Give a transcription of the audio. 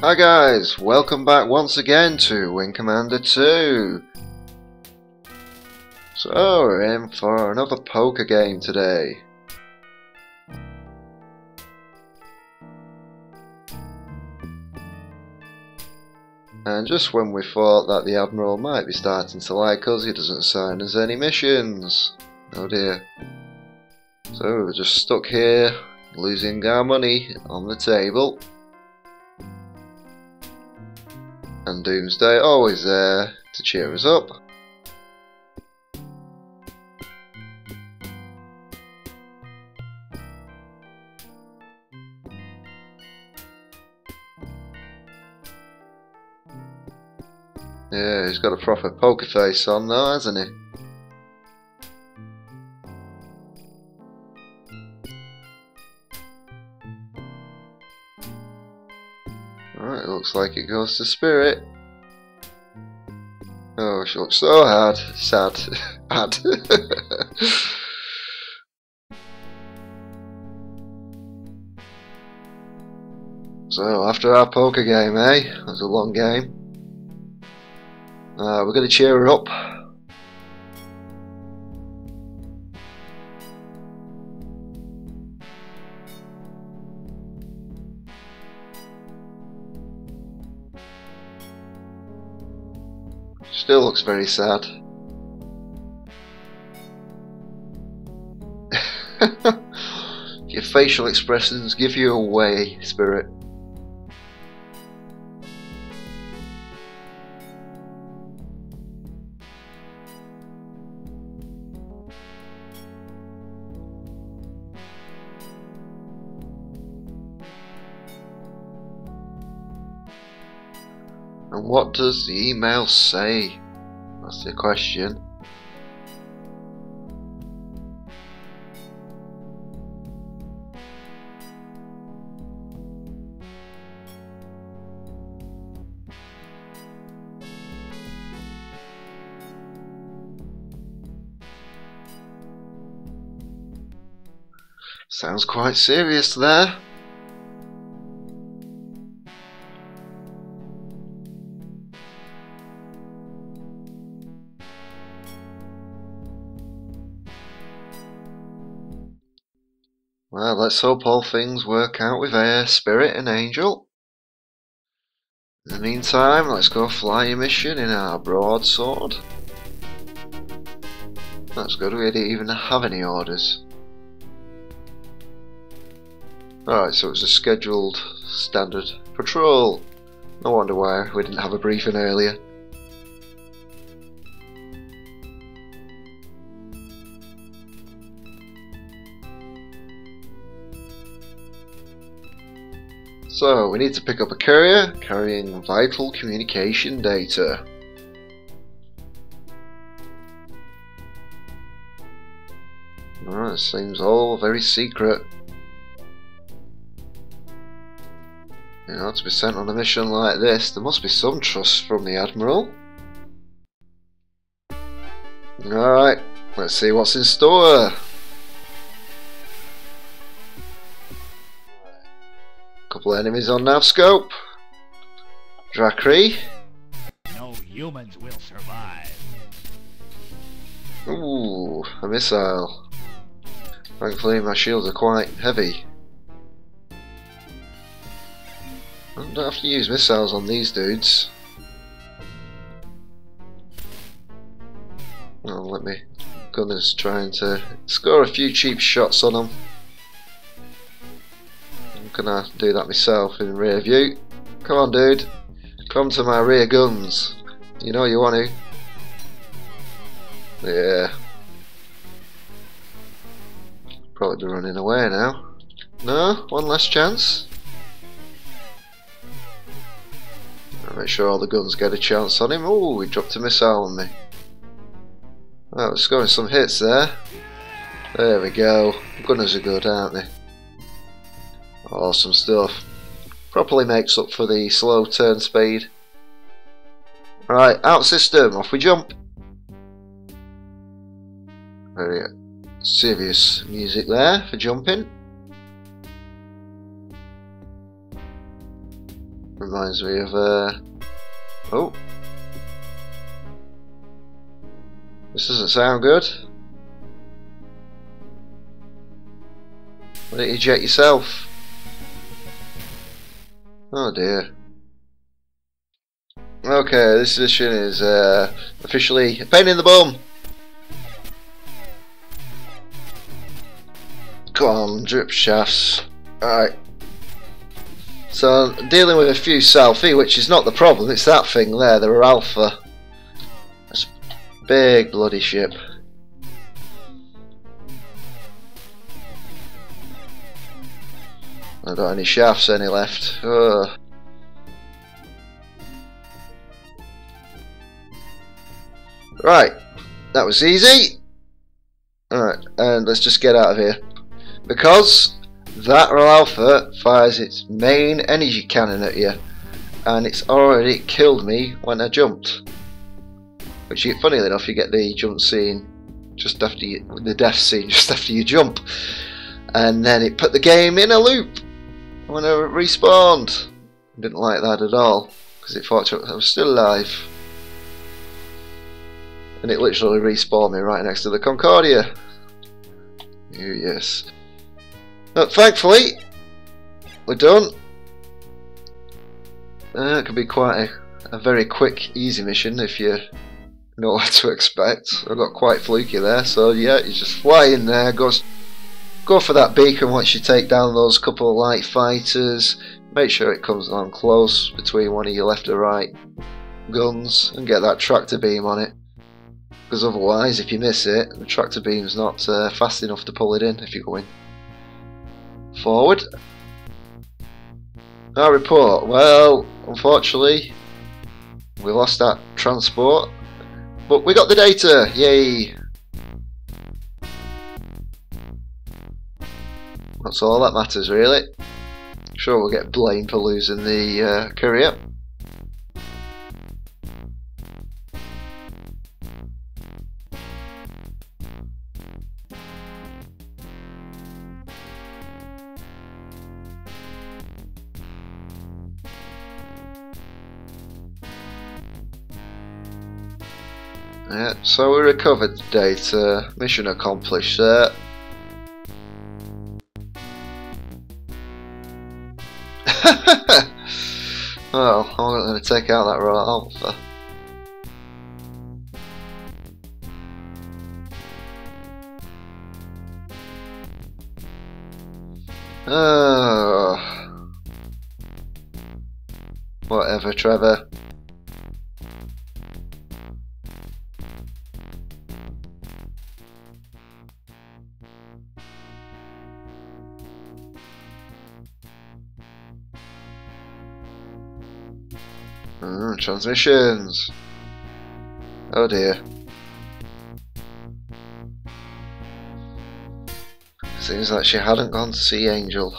Hi guys, welcome back once again to Wing Commander 2. So we're in for another poker game today. And just when we thought that the Admiral might be starting to like us, he doesn't assign us any missions. Oh dear. So we're just stuck here, losing our money on the table. And Doomsday always there to cheer us up. Yeah, he's got a proper poker face on though, hasn't he? Alright, looks like it goes to Spirit. Oh, she looks so hard. Sad. Sad. so, after our poker game, eh? It was a long game. Uh, we're going to cheer her up. Still looks very sad. Your facial expressions give you away, Spirit. And what does the email say? That's the question. Sounds quite serious there. Well, let's hope all things work out with Air, Spirit and Angel. In the meantime, let's go fly a mission in our broadsword. That's good, we didn't even have any orders. Alright, so it was a scheduled standard patrol. No wonder why we didn't have a briefing earlier. So, we need to pick up a courier carrying vital communication data. Alright, seems all very secret. You know, to be sent on a mission like this, there must be some trust from the Admiral. Alright, let's see what's in store. Couple enemies on nav scope. Drakhri. No humans will survive. Ooh, a missile. Thankfully my shields are quite heavy. I don't have to use missiles on these dudes. Well, let me gunners trying to uh, score a few cheap shots on them. Gonna do that myself in rear view. Come on dude, come to my rear guns. You know you want to. Yeah. Probably running away now. No? One last chance? Make sure all the guns get a chance on him. Oh, he dropped a missile on me. Oh, we're scoring some hits there. There we go. Gunners are good, aren't they? Awesome stuff. Properly makes up for the slow turn speed. Right, out system, off we jump. Very serious music there for jumping. reminds me of uh oh this doesn't sound good why don't you jet yourself oh dear. Okay this mission is uh, officially a pain in the bum. Come on drip shafts. Alright. So dealing with a few Selphie, which is not the problem, it's that thing there, the Alpha. That's big bloody ship. I don't got any shafts any left. Ugh. Right, that was easy. Alright, and let's just get out of here. Because that Alpha fires its main energy cannon at you and it's already killed me when I jumped. Which, funny enough, you get the jump scene just after you, the death scene just after you jump, and then it put the game in a loop when I respawned. I didn't like that at all because it thought I was still alive, and it literally respawned me right next to the Concordia. Oh, yes. But thankfully, we're done. Uh, it could be quite a, a, very quick, easy mission if you know what to expect. I got quite fluky there, so yeah, you just fly in there, go, go for that beacon once you take down those couple of light fighters. Make sure it comes along close between one of your left or right guns and get that tractor beam on it. Because otherwise, if you miss it, the tractor beam's not uh, fast enough to pull it in if you're going Forward. Our report. Well, unfortunately, we lost that transport. But we got the data! Yay! That's all that matters, really. Sure, we'll get blamed for losing the uh, courier. Yeah, so we recovered the data. Mission accomplished there. well, I'm going to take out that roll alpha. Oh. Whatever, Trevor. Mm, transmissions. Oh dear. Seems like she hadn't gone to see Angel.